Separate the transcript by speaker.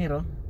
Speaker 1: engineer oh.